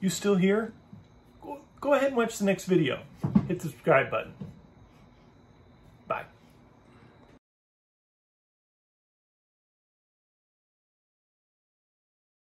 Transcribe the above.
You still here? Go, ahead and watch the next video. Hit the subscribe button.